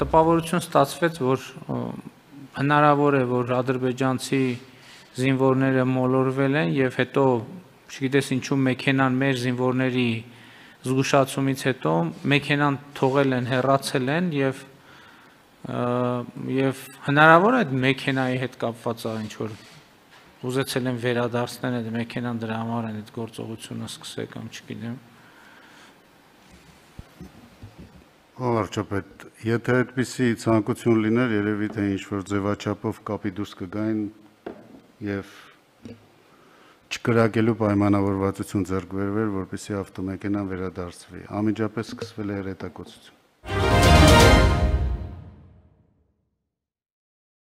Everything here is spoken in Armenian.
տպավորություն ստացվեց, որ հնարավոր է, որ ադրբեջանցի զինվորները մոլորվել են եւ հետո, չգիտես ինչու մեքենան մեր զինվորների զգուշացումից հետո մեքենան թողել են, հեռացել են եւ եւ հնարավոր է այդ մեքենայի հետ կապված է ինչ որ ուզեցել են վերադարձնել այդ մեքենան դրա համար են այդ գործողությունը սկսել կամ չգիտեմ Վարչապետ, եթե այդպիսի ցանկություն լիներ, երևի թե ինչ որ ձևաչափով կապի դուրս կգային եւ չկրակելու պայմանավորվածություն ձեռք բերվեր, որպեսզի ավտոմեքենան վերադարձվի։ Անմիջապես սկսվել է հրետակոծություն։